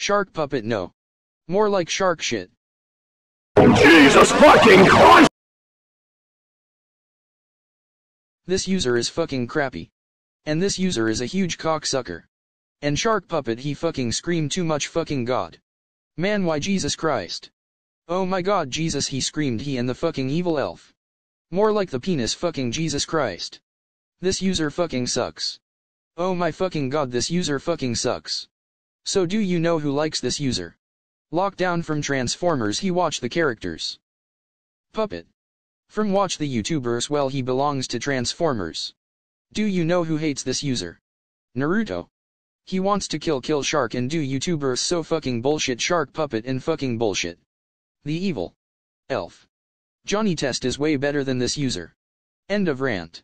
Shark puppet no. More like shark shit. Jesus fucking Christ! This user is fucking crappy. And this user is a huge cocksucker. And Shark Puppet he fucking screamed too much fucking god. Man why Jesus Christ. Oh my god Jesus he screamed he and the fucking evil elf. More like the penis fucking Jesus Christ. This user fucking sucks. Oh my fucking god this user fucking sucks. So do you know who likes this user? Lockdown from Transformers he watch the characters. Puppet. From watch the YouTubers well he belongs to Transformers. Do you know who hates this user? Naruto. He wants to kill Kill Shark and do YouTubers so fucking bullshit Shark Puppet and fucking bullshit. The evil. Elf. Johnny Test is way better than this user. End of rant.